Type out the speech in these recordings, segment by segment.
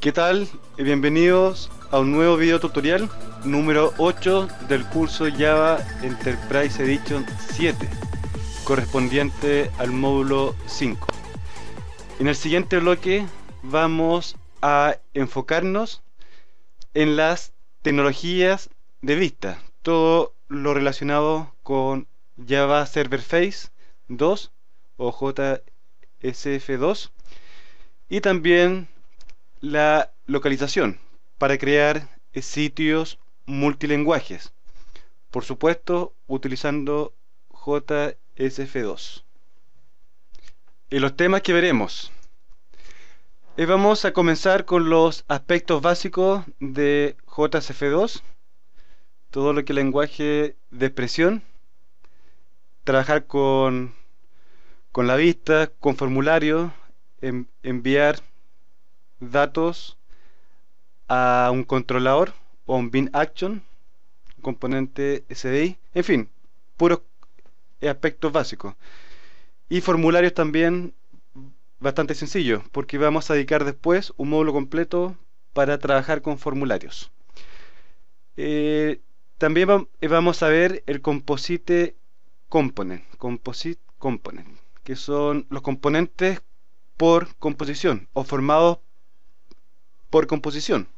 ¿Qué tal? Bienvenidos a un nuevo video tutorial número 8 del curso Java Enterprise Edition 7 correspondiente al módulo 5. En el siguiente bloque vamos a enfocarnos en las tecnologías de vista, todo lo relacionado con Java Server Face 2 o JSF2 y también la localización para crear sitios multilingües por supuesto utilizando JSF2 y los temas que veremos. Eh, vamos a comenzar con los aspectos básicos de JSF2 todo lo que es lenguaje de expresión. Trabajar con con la vista, con formulario, enviar datos a un controlador o un bin action, componente SDI, en fin, puros aspectos básicos. Y formularios también bastante sencillos, porque vamos a dedicar después un módulo completo para trabajar con formularios. Eh, también eh, vamos a ver el Composite Component, Composite Component, que son los componentes por composición o formados por composición.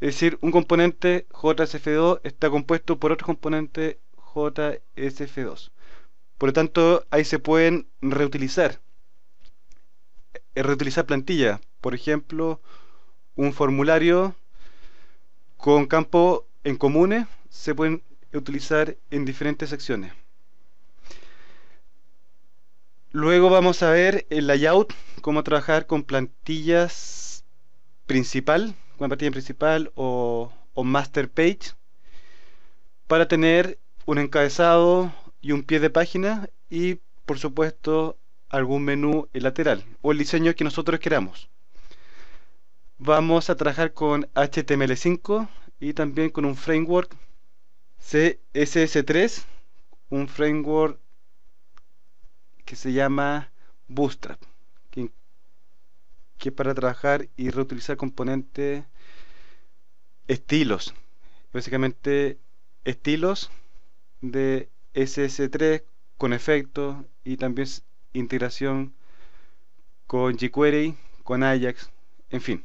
Es decir, un componente JSF2 está compuesto por otro componente JSF2. Por lo tanto, ahí se pueden reutilizar. Eh, reutilizar plantillas. Por ejemplo, un formulario con campo en comunes se pueden utilizar en diferentes secciones. Luego vamos a ver el layout, cómo trabajar con plantillas principal, una partida principal o, master page para tener un encabezado y un pie de página y por supuesto algún menú lateral o el diseño que nosotros queramos. Vamos a trabajar con HTML5 y también con un framework CSS3, un framework que se llama Bootstrap, que para trabajar y reutilizar componentes estilos básicamente estilos de SS3 con efectos y también integración con jQuery, con Ajax, en fin.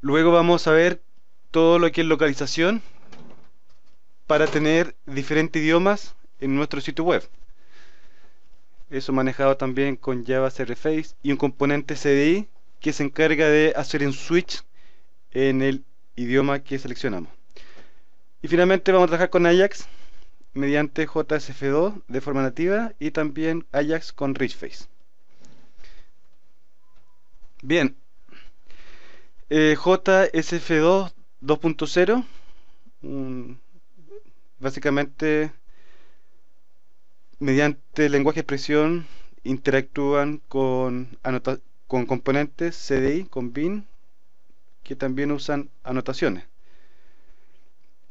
Luego vamos a ver todo lo que es localización para tener diferentes idiomas en nuestro sitio web eso manejado también con Java Face y un componente CDI que se encarga de hacer un switch en el idioma que seleccionamos. Y finalmente vamos a trabajar con Ajax mediante JSF2 de forma nativa y también Ajax con Richface. Bien, eh, JSF2 2.0 básicamente mediante lenguaje de expresión interactúan con, con componentes CDI, con bin, que también usan anotaciones.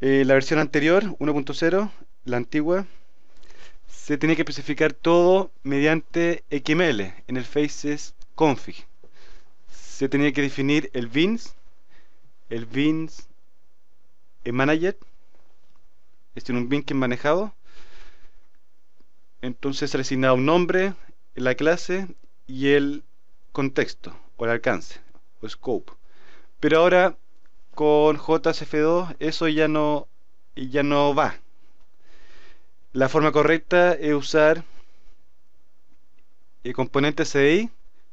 Eh, la versión anterior, 1.0, la antigua, se tiene que especificar todo mediante XML en el faces config. Se tenía que definir el bins, el bins manager, este es un bin que es manejado, entonces asignaba un nombre, la clase y el contexto o el alcance o scope. Pero ahora con JSF2 eso ya no ya no va. La forma correcta es usar el componente CDI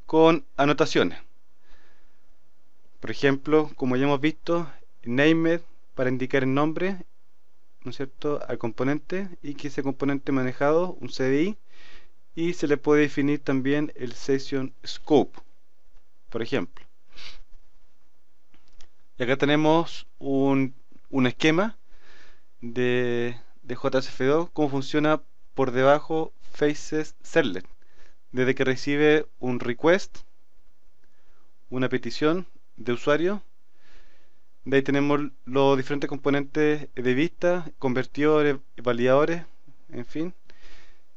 con anotaciones. Por ejemplo, como ya hemos visto, named para indicar el nombre ¿no es cierto?, al componente y que ese componente manejado, un CDI, y se le puede definir también el session scope, por ejemplo. Y acá tenemos un, un esquema de, de JSF2, cómo funciona por debajo Faces Servlet. Desde que recibe un request, una petición de usuario, de ahí tenemos los diferentes componentes de vista, convertidores, validadores, en fin.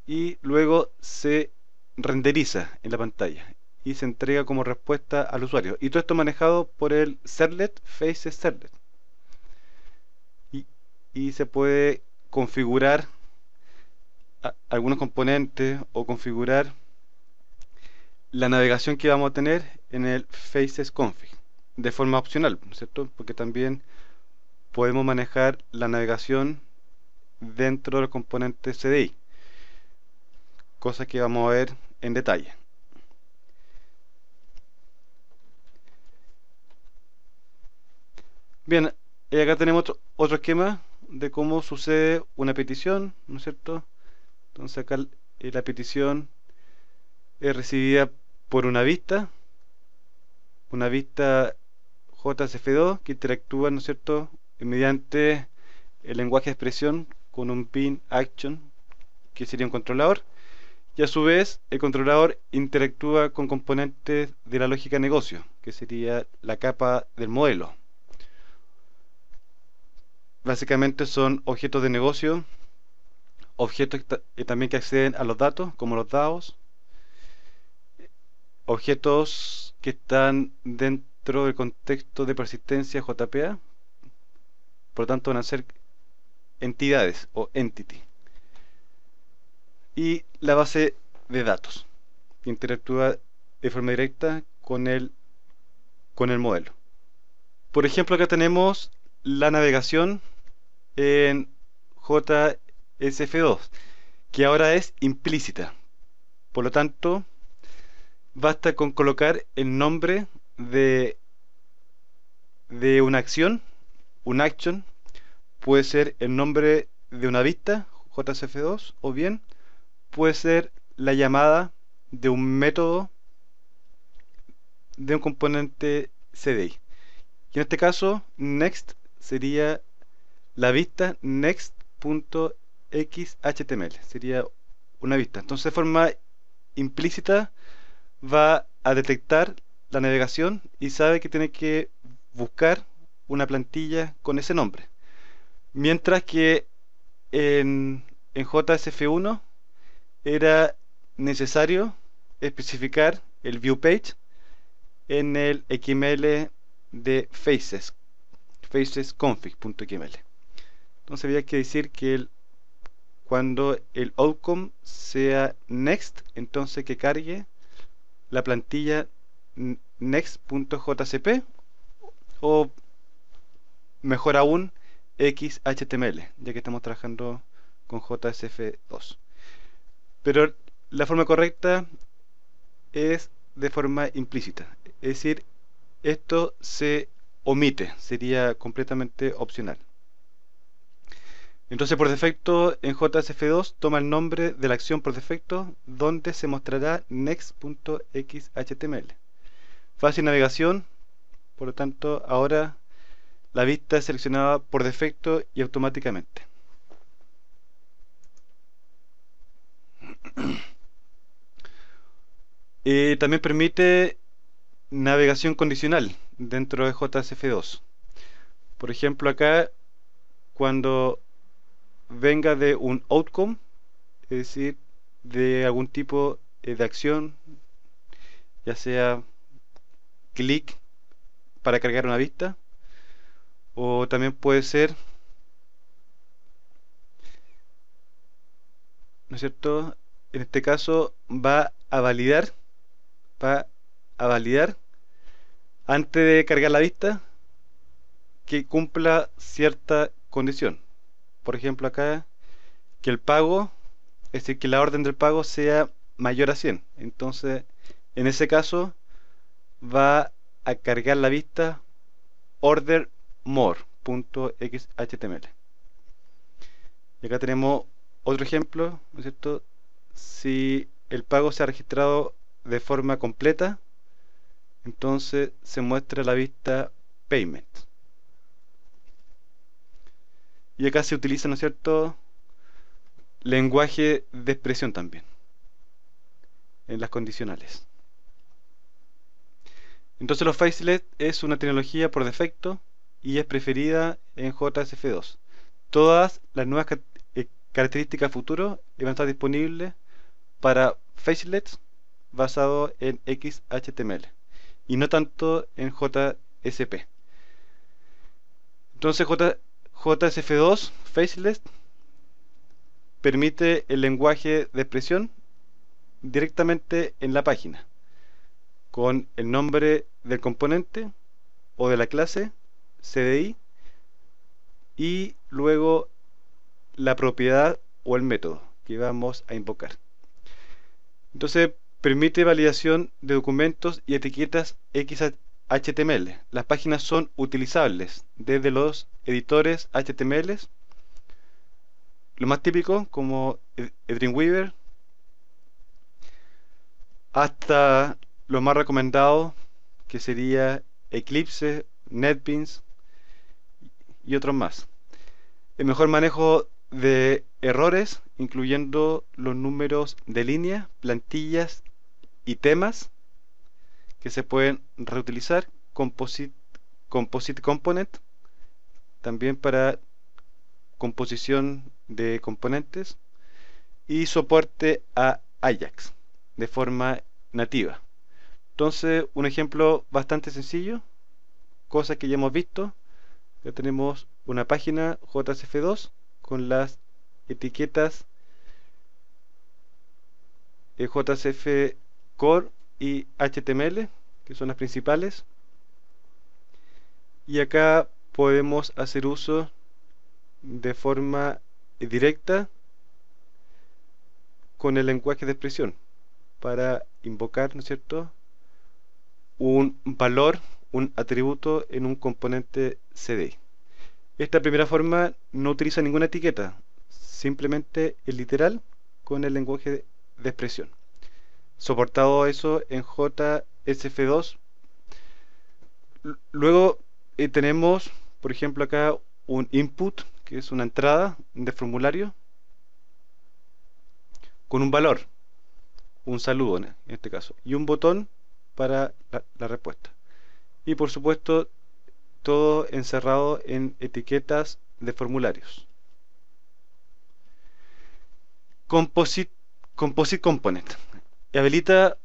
Y luego se renderiza en la pantalla y se entrega como respuesta al usuario. Y todo esto manejado por el Servlet Faces Servlet. Y, y se puede configurar algunos componentes o configurar la navegación que vamos a tener en el Faces Config de forma opcional, ¿cierto? Porque también podemos manejar la navegación dentro del componente CDI, cosa que vamos a ver en detalle. Bien, acá tenemos otro, otro esquema de cómo sucede una petición, ¿no es cierto? Entonces acá eh, la petición es recibida por una vista, una vista JSF2 que interactúa, ¿no es cierto?, mediante el lenguaje de expresión con un pin action que sería un controlador y a su vez el controlador interactúa con componentes de la lógica de negocio que sería la capa del modelo básicamente son objetos de negocio objetos también que acceden a los datos como los DAOs objetos que están dentro del contexto de persistencia JPA por lo tanto van a ser entidades o entity. Y la base de datos. Interactúa de forma directa con el con el modelo. Por ejemplo acá tenemos la navegación en JSF2 que ahora es implícita. Por lo tanto basta con colocar el nombre de de una acción un action puede ser el nombre de una vista, JCF2, o bien puede ser la llamada de un método de un componente CDI. Y en este caso, next sería la vista next.xhtml, sería una vista. Entonces, de forma implícita, va a detectar la navegación y sabe que tiene que buscar una plantilla con ese nombre. Mientras que en, en JSF1 era necesario especificar el view page en el XML de faces, facesconfig.xml. Entonces había que decir que el, cuando el outcome sea next, entonces que cargue la plantilla next.jcp o mejor aún XHTML, ya que estamos trabajando con JSF2. Pero la forma correcta es de forma implícita, es decir, esto se omite, sería completamente opcional. Entonces por defecto en JSF2 toma el nombre de la acción por defecto donde se mostrará next.xhtml. Fácil navegación, por lo tanto ahora la vista es seleccionada por defecto y automáticamente. También permite navegación condicional dentro de JSF2. Por ejemplo, acá cuando venga de un outcome, es decir, de algún tipo eh, de acción, ya sea clic para cargar una vista, o también puede ser ¿no es cierto? en este caso va a validar va a validar antes de cargar la vista que cumpla cierta condición. Por ejemplo acá que el pago es decir que la orden del pago sea mayor a 100 entonces en ese caso va a cargar la vista order more.xhtml. Y acá tenemos otro ejemplo, ¿no cierto? Si el pago se ha registrado de forma completa, entonces se muestra la vista payment. Y acá se utiliza, ¿no cierto?, lenguaje de expresión también, en las condicionales. Entonces los faceless es una tecnología por defecto y es preferida en JSF2. Todas las nuevas eh, características futuras van a estar disponibles para facelets basado en XHTML y no tanto en JSP. Entonces JSF2 Faceless permite el lenguaje de expresión directamente en la página con el nombre del componente o de la clase CDI y luego la propiedad o el método que vamos a invocar. Entonces permite validación de documentos y etiquetas XHTML. Las páginas son utilizables desde los editores HTML, lo más típico como Dreamweaver, hasta lo más recomendado que sería Eclipse, NetBeans y otros más. El mejor manejo de errores, incluyendo los números de línea, plantillas y temas que se pueden reutilizar. Composite, composite Component, también para composición de componentes. Y soporte a Ajax de forma nativa. Entonces, un ejemplo bastante sencillo, cosa que ya hemos visto. Ya tenemos una página JSF2 con las etiquetas JSF Core y HTML, que son las principales. Y acá podemos hacer uso de forma directa con el lenguaje de expresión para invocar, ¿no es cierto?, un valor, un atributo en un componente CD. Esta primera forma no utiliza ninguna etiqueta, simplemente el literal con el lenguaje de expresión. Soportado eso en JSF2. Luego eh, tenemos, por ejemplo, acá un input, que es una entrada de formulario, con un valor, un saludo en este caso, y un botón para la, respuesta. Y por supuesto, todo encerrado en etiquetas de formularios. Composite, Composite Component. Habilita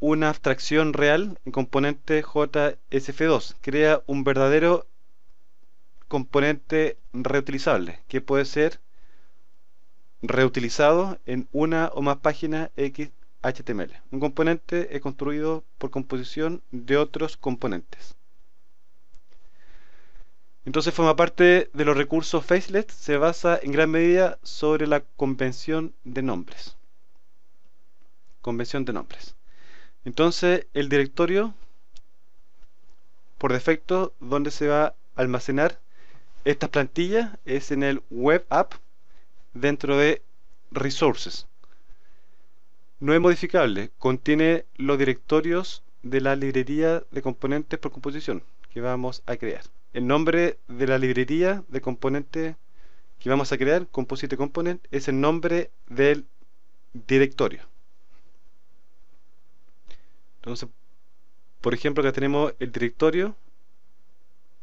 una abstracción real en componente JSF2. Crea un verdadero componente reutilizable que puede ser reutilizado en una o más páginas X HTML. Un componente es construido por composición de otros componentes. Entonces forma parte de los recursos Facelet, se basa en gran medida sobre la convención de nombres. Convención de nombres. Entonces el directorio, por defecto, donde se va a almacenar estas plantillas es en el Web App dentro de Resources no es modificable, contiene los directorios de la librería de componentes por composición que vamos a crear. El nombre de la librería de componentes que vamos a crear, Composite Component, es el nombre del directorio. Entonces, por ejemplo, acá tenemos el directorio,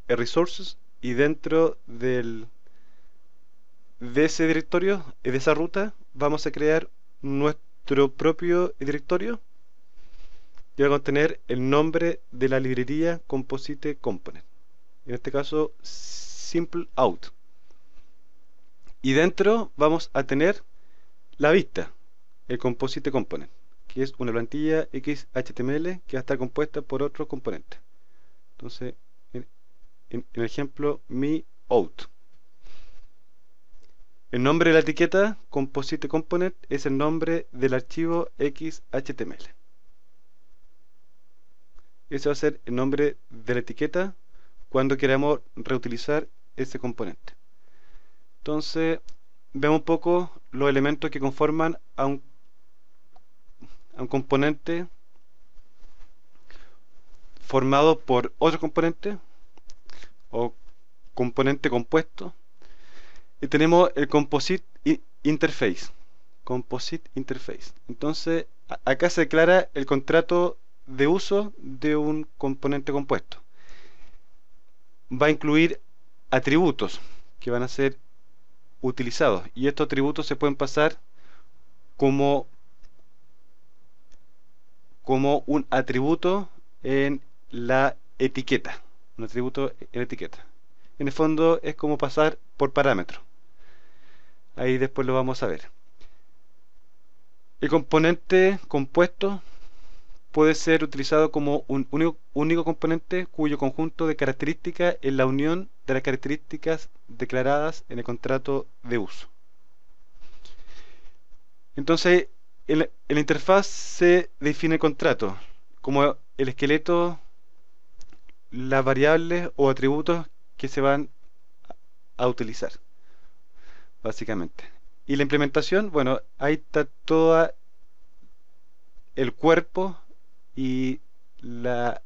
el resources, y dentro del, de ese directorio, de esa ruta, vamos a crear nuestro nuestro propio directorio y va a contener el nombre de la librería Composite Component. En este caso, Simple Out. Y dentro vamos a tener la vista, el Composite Component, que es una plantilla XHTML que va a estar compuesta por otros componentes. Entonces, en, en el ejemplo, mi out. El nombre de la etiqueta Composite Component es el nombre del archivo XHTML. Ese va a ser el nombre de la etiqueta cuando queramos reutilizar ese componente. Entonces, vemos un poco los elementos que conforman a un, a un componente formado por otro componente o componente compuesto y tenemos el Composite Interface. Composite Interface. Entonces, acá se declara el contrato de uso de un componente compuesto. Va a incluir atributos que van a ser utilizados y estos atributos se pueden pasar como como un atributo en la etiqueta un atributo en etiqueta en el fondo es como pasar por parámetro ahí después lo vamos a ver el componente compuesto puede ser utilizado como un único, componente cuyo conjunto de características es la unión de las características declaradas en el contrato de uso. Entonces, en la, interfaz se define el contrato como el esqueleto, las variables o atributos que se van a utilizar, básicamente. Y la implementación, bueno, ahí está todo el cuerpo y la,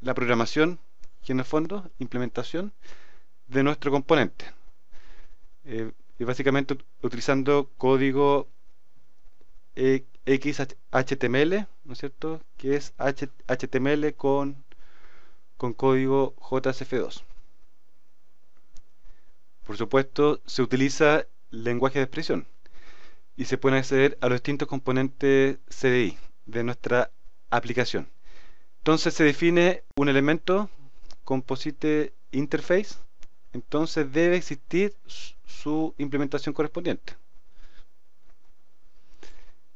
la programación, que en el fondo, implementación de nuestro componente. Eh, y básicamente utilizando código XHTML, ¿no es cierto? Que es HTML con, con código JSF2. Por supuesto, se utiliza lenguaje de expresión y se pueden acceder a los distintos componentes CDI de nuestra aplicación. Entonces se define un elemento composite interface, entonces debe existir su implementación correspondiente.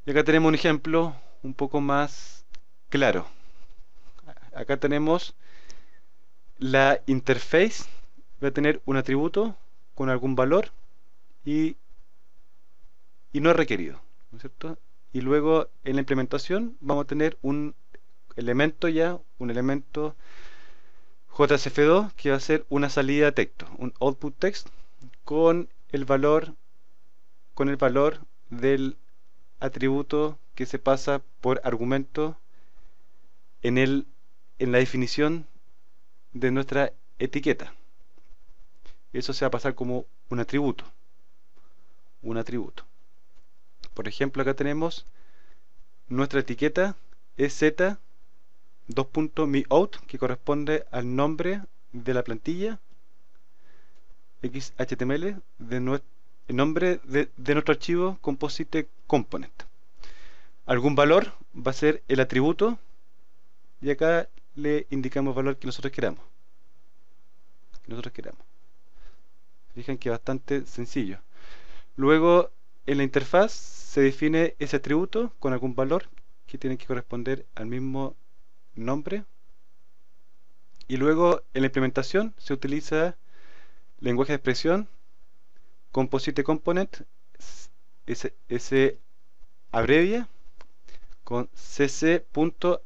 Y acá tenemos un ejemplo un poco más claro. Acá tenemos la interface, va a tener un atributo con algún valor y, y no es requerido, ¿no es cierto? y luego en la implementación vamos a tener un elemento ya, un elemento JSF2 que va a ser una salida de texto, un output text con el valor con el valor del atributo que se pasa por argumento en el en la definición de nuestra etiqueta. Eso se va a pasar como un atributo. Un atributo. Por ejemplo, acá tenemos nuestra etiqueta es z 2.meout que corresponde al nombre de la plantilla XHTML de el nombre de, de, nuestro archivo composite component. Algún valor va a ser el atributo y acá le indicamos el valor que nosotros queramos. Que nosotros queramos. Fijan que es bastante sencillo. Luego en la interfaz se define ese atributo con algún valor que tiene que corresponder al mismo nombre. Y luego en la implementación se utiliza lenguaje de expresión, composite component, ese, abrevia con cc.attrs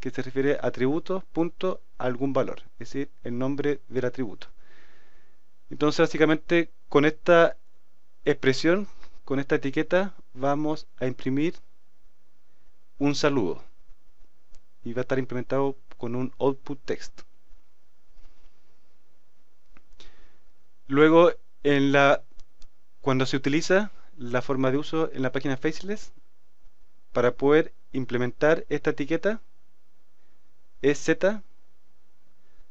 que se refiere a atributo punto algún valor, es decir, el nombre del atributo. Entonces básicamente con esta expresión, con esta etiqueta, vamos a imprimir un saludo y va a estar implementado con un output text. Luego, en la, cuando se utiliza la forma de uso en la página Faceless, para poder implementar esta etiqueta, es z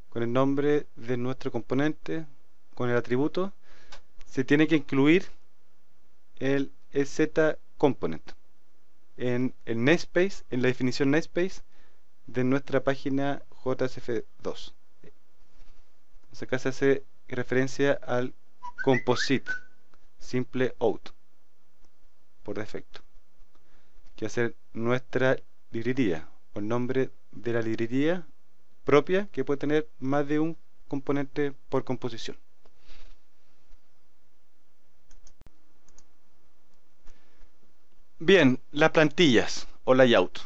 con el nombre de nuestro componente, con el atributo, se tiene que incluir el z component en el namespace, en la definición namespace de nuestra página JSF2. Entonces acá se hace referencia al composite simple out por defecto que hacer nuestra librería o el nombre de la librería propia que puede tener más de un componente por composición. Bien, las plantillas o layout.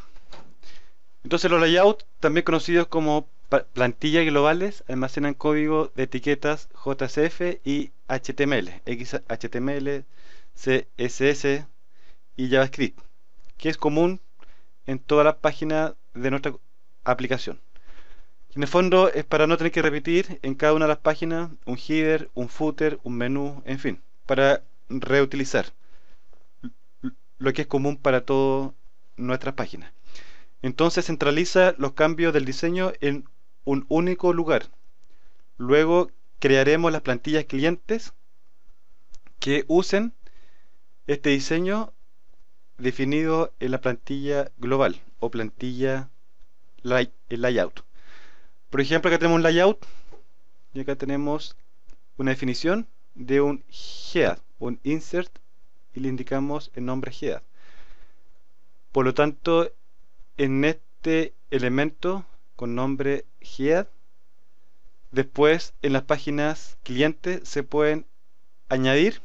Entonces los layouts, también conocidos como plantillas globales, almacenan código de etiquetas JCF y HTML, XHTML, CSS y JavaScript, que es común en todas las páginas de nuestra aplicación. En el fondo es para no tener que repetir en cada una de las páginas un header, un footer, un menú, en fin, para reutilizar lo que es común para todas nuestras páginas. Entonces centraliza los cambios del diseño en un único lugar. Luego crearemos las plantillas clientes que usen este diseño definido en la plantilla global o plantilla layout. Por ejemplo, acá tenemos un layout y acá tenemos una definición de un head, un insert y le indicamos el nombre head. Por lo tanto, en este elemento con nombre head, después en las páginas clientes se pueden añadir,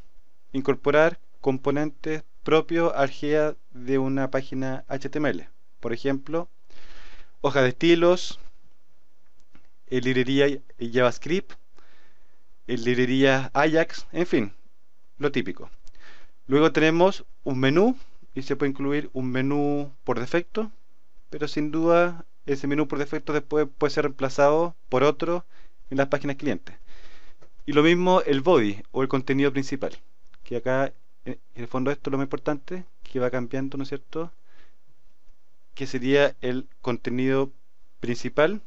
incorporar componentes propios al head de una página HTML. Por ejemplo, hoja de estilos, librería JavaScript, librería Ajax, en fin, lo típico. Luego tenemos un menú y se puede incluir un menú por defecto, pero sin duda ese menú por defecto después puede ser reemplazado por otro en las páginas clientes. Y lo mismo el body o el contenido principal, que acá en el fondo esto es lo más importante, que va cambiando, ¿no es cierto? Que sería el contenido principal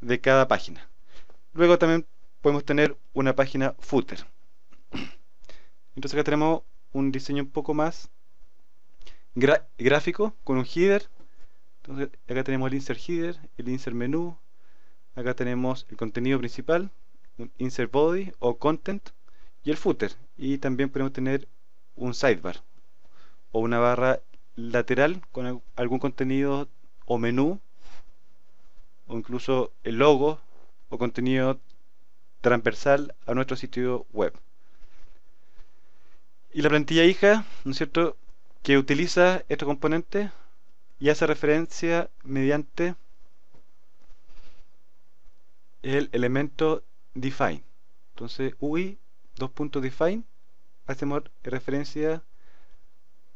de cada página. Luego también podemos tener una página footer. Entonces acá tenemos un diseño un poco más gráfico con un header. Entonces acá tenemos el insert header, el insert menú. Acá tenemos el contenido principal, un insert body o content y el footer. Y también podemos tener un sidebar o una barra lateral con algún contenido o menú o incluso el logo o contenido transversal a nuestro sitio web. Y la plantilla hija, ¿no es cierto?, que utiliza estos componentes y hace referencia mediante el elemento define. Entonces, UI, dos puntos define, hacemos referencia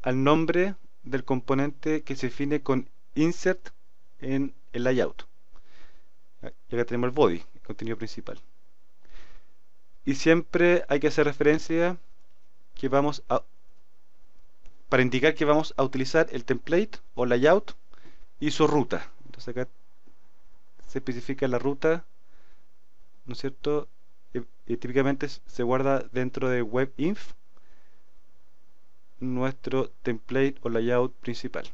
al nombre del componente que se define con insert en el layout. Y acá tenemos el body, el contenido principal. Y siempre hay que hacer referencia que vamos a para indicar que vamos a utilizar el template o layout y su ruta. Entonces acá se especifica la ruta, ¿no es cierto? Y, típicamente se guarda dentro de webinf nuestro template o layout principal.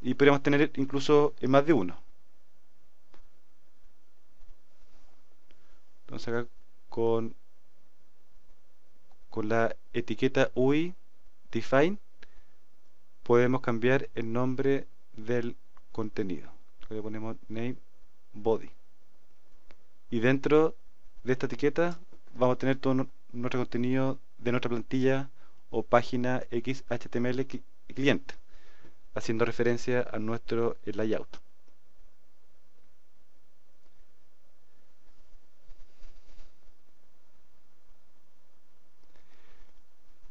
Y podríamos tener incluso más de uno. Entonces acá con, con la etiqueta UI define podemos cambiar el nombre del contenido. Le ponemos name body. Y dentro de esta etiqueta vamos a tener todo nuestro contenido de nuestra plantilla o página XHTML cliente, haciendo referencia a nuestro layout.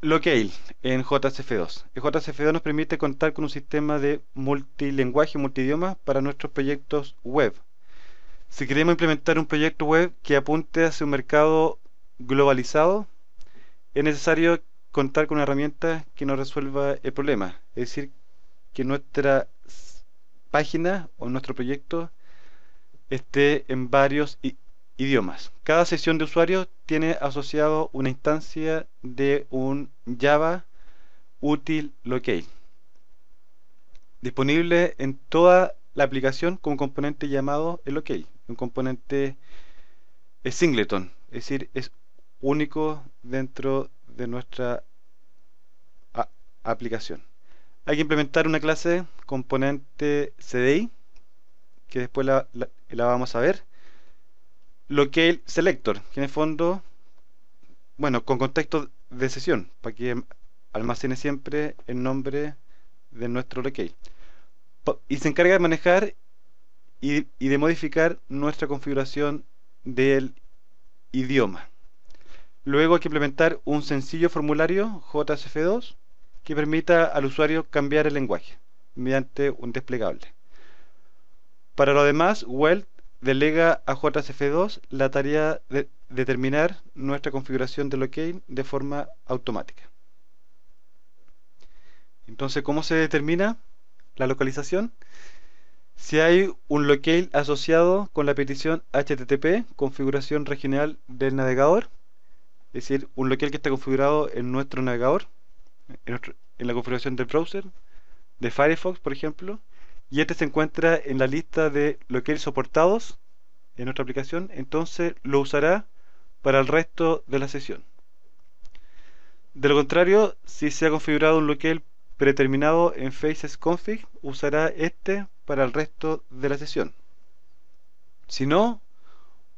Locale en JCF2. El JCF2 nos permite contar con un sistema de multilenguaje y multidioma para nuestros proyectos web. Si queremos implementar un proyecto web que apunte hacia un mercado globalizado, es necesario contar con una herramienta que nos resuelva el problema. Es decir, que nuestra página o nuestro proyecto esté en varios idiomas. Cada sesión de usuario tiene asociado una instancia de un Java útil locale disponible en toda la aplicación como componente llamado el locale, un componente singleton, es decir, es único dentro de nuestra aplicación. Hay que implementar una clase componente CDI, que después la vamos a ver locale selector, que en el fondo, bueno, con contexto de sesión, para que almacene siempre el nombre de nuestro locale. Y se encarga de manejar y, y de modificar nuestra configuración del idioma. Luego hay que implementar un sencillo formulario JSF2 que permita al usuario cambiar el lenguaje mediante un desplegable. Para lo demás, Weld delega a JCF2 la tarea de determinar nuestra configuración de locale de forma automática. Entonces, ¿cómo se determina la localización? Si hay un locale asociado con la petición HTTP, configuración regional del navegador, es decir, un locale que está configurado en nuestro navegador, en, en la configuración del browser, de Firefox, por ejemplo, y este se encuentra en la lista de locales soportados en nuestra aplicación, entonces lo usará para el resto de la sesión. De lo contrario, si se ha configurado un local predeterminado en Faces Config, usará este para el resto de la sesión. Si no,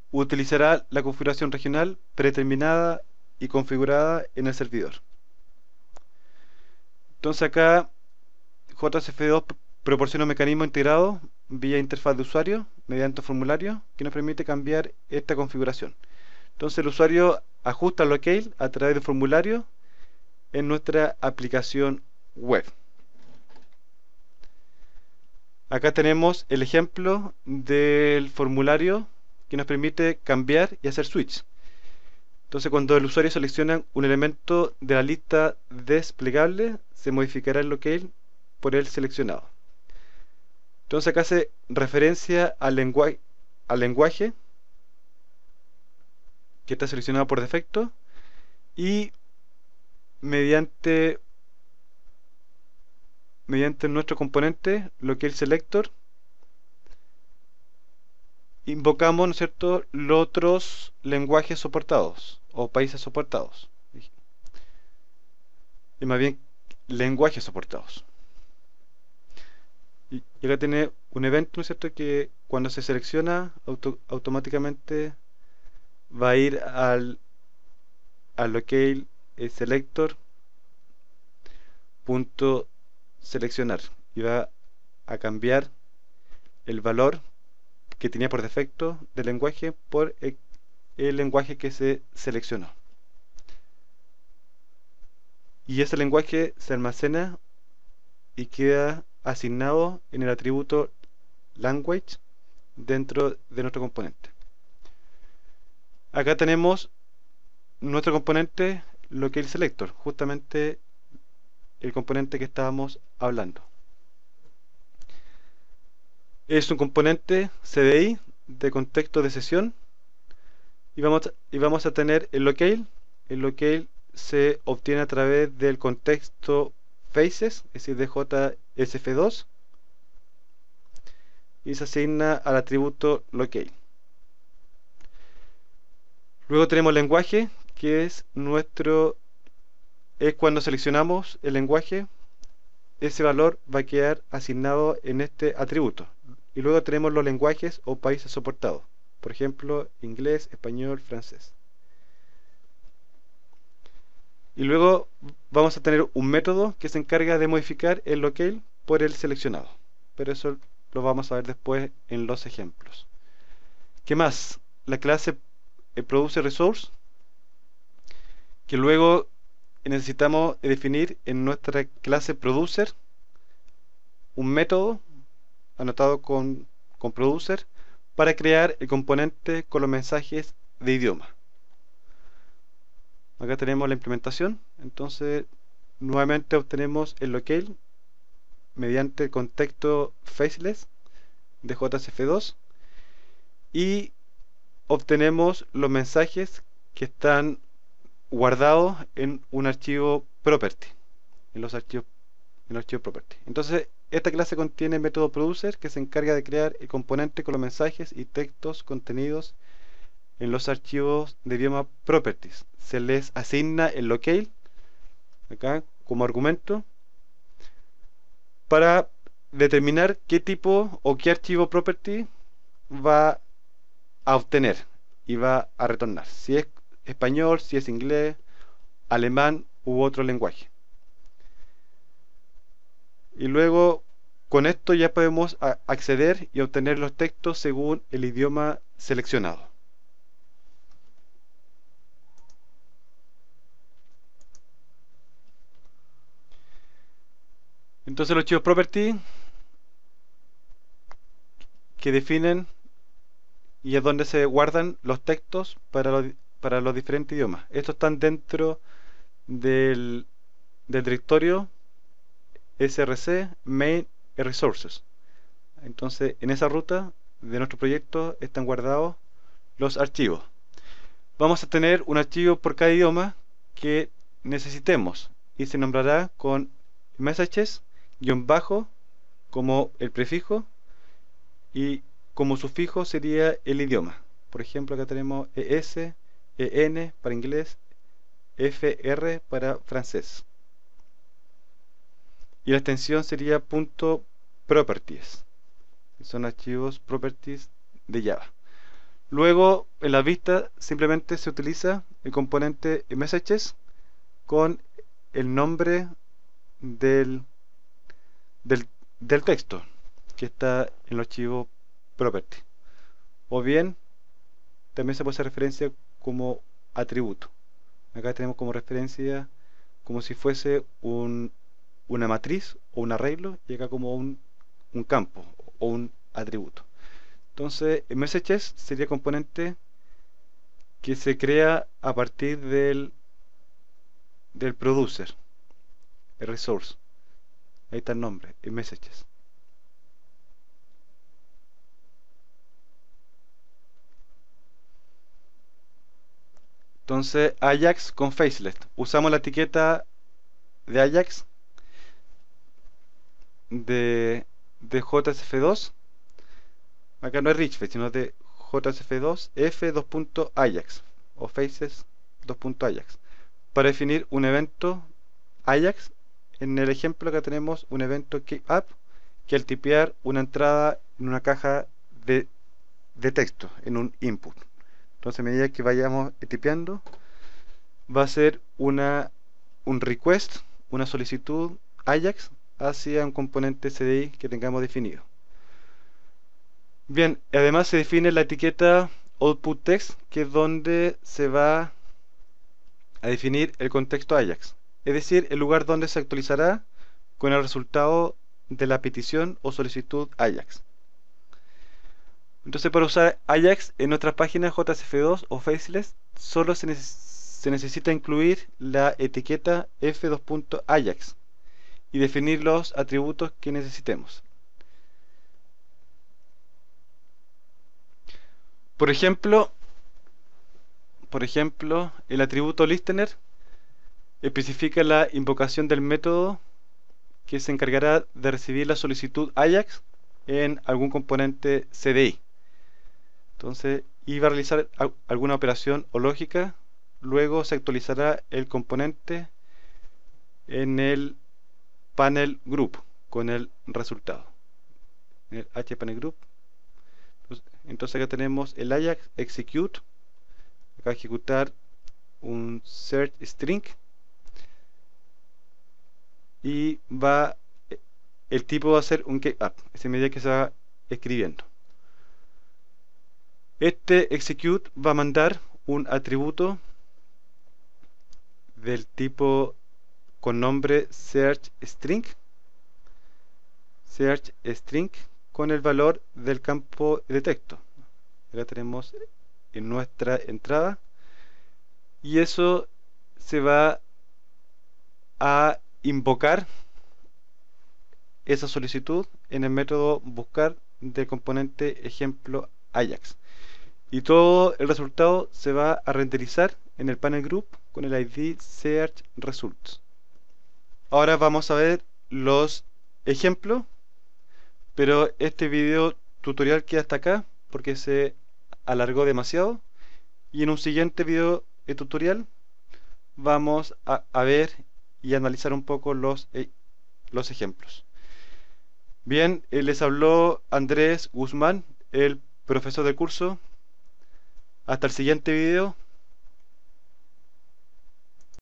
utilizará la configuración regional predeterminada y configurada en el servidor. Entonces acá JCF2 proporciona un mecanismo integrado vía interfaz de usuario mediante un formulario que nos permite cambiar esta configuración. Entonces el usuario ajusta el locale a través de un formulario en nuestra aplicación web. Acá tenemos el ejemplo del formulario que nos permite cambiar y hacer switch. Entonces cuando el usuario selecciona un elemento de la lista desplegable, se modificará el locale por el seleccionado. Entonces acá hace referencia al, lenguaje, que está seleccionado por defecto y mediante mediante nuestro componente lo que es el selector invocamos ¿no los otros lenguajes soportados o países soportados. Y más bien lenguajes soportados y acá tiene un evento, ¿no es cierto?, que cuando se selecciona automáticamente va a ir al, al locale selector punto seleccionar y va a cambiar el valor que tenía por defecto del lenguaje por el, el lenguaje que se seleccionó y ese lenguaje se almacena y queda asignado en el atributo language dentro de nuestro componente. Acá tenemos nuestro componente lo selector, justamente el componente que estábamos hablando. Es un componente CDI de contexto de sesión y vamos, y vamos a tener el locale. El locale se obtiene a través del contexto faces, es decir, de JSF2 y se asigna al atributo locale. Luego tenemos lenguaje, que es nuestro es cuando seleccionamos el lenguaje, ese valor va a quedar asignado en este atributo. Y luego tenemos los lenguajes o países soportados, por ejemplo, inglés, español, francés. Y luego vamos a tener un método que se encarga de modificar el locale por el seleccionado. Pero eso lo vamos a ver después en los ejemplos. ¿Qué más? La clase eh, produce resource que luego necesitamos definir en nuestra clase producer un método anotado con, con producer para crear el componente con los mensajes de idioma acá tenemos la implementación. Entonces nuevamente obtenemos el locale mediante el contexto faceless de JCF2 y obtenemos los mensajes que están guardados en un archivo property en los archivos en archivo property. Entonces esta clase contiene el método producer que se encarga de crear el componente con los mensajes y textos contenidos en los archivos de idioma properties. Se les asigna el locale acá como argumento para determinar qué tipo o qué archivo property va a obtener y va a retornar. Si es español, si es inglés, alemán u otro lenguaje. Y luego con esto ya podemos acceder y obtener los textos según el idioma seleccionado Entonces los archivos property que definen y es donde se guardan los textos para los, diferentes idiomas. Estos están dentro del, del directorio src main resources. Entonces, en esa ruta de nuestro proyecto están guardados los archivos. Vamos a tener un archivo por cada idioma que necesitemos y se nombrará con messages guion bajo como el prefijo y como sufijo sería el idioma. Por ejemplo, acá tenemos ES, EN para inglés, FR para francés. Y la extensión sería punto .properties. Son archivos properties de Java. Luego, en la vista, simplemente se utiliza el componente messages con el nombre del, del, texto que está en el archivo property. O bien, también se puede hacer referencia como atributo. Acá tenemos como referencia como si fuese un, una matriz o un arreglo y acá como un, un campo o un atributo. Entonces, el messages sería componente que se crea a partir del, del producer, el resource. Ahí está el nombre, el messages. Entonces, Ajax con faceless. Usamos la etiqueta de Ajax de, de JSF2 acá no es richface sino de JSF2 F2.ajax o faces 2.ajax para definir un evento Ajax en el ejemplo acá tenemos un evento keep que al tipear una entrada en una caja de, de texto en un input. Entonces a medida que vayamos tipeando va a ser una un request una solicitud Ajax hacia un componente CDI que tengamos definido. Bien, además se define la etiqueta output text, que es donde se va a definir el contexto Ajax, es decir, el lugar donde se actualizará con el resultado de la petición o solicitud Ajax. Entonces para usar Ajax en nuestra página JCF2 o Faceless solo se, se necesita incluir la etiqueta f2.ajax y definir los atributos que necesitemos. Por ejemplo, por ejemplo, el atributo listener especifica la invocación del método que se encargará de recibir la solicitud Ajax en algún componente CDI. Entonces, iba a realizar alguna operación o lógica, luego se actualizará el componente en el panel group con el resultado. En el hpanel group entonces acá tenemos el Ajax execute acá ejecutar un search string y va el tipo va a ser un get up esa medida que se va escribiendo este execute va a mandar un atributo del tipo con nombre search string search string con el valor del campo de texto. Acá tenemos en nuestra entrada y eso se va a invocar esa solicitud en el método buscar del componente ejemplo Ajax y todo el resultado se va a renderizar en el panel group con el ID search results ahora vamos a ver los ejemplos pero este video tutorial queda hasta acá porque se alargó demasiado. Y en un siguiente video de tutorial vamos a, ver y analizar un poco los, eh, los ejemplos. Bien, eh, les habló Andrés Guzmán, el profesor del curso. Hasta el siguiente video.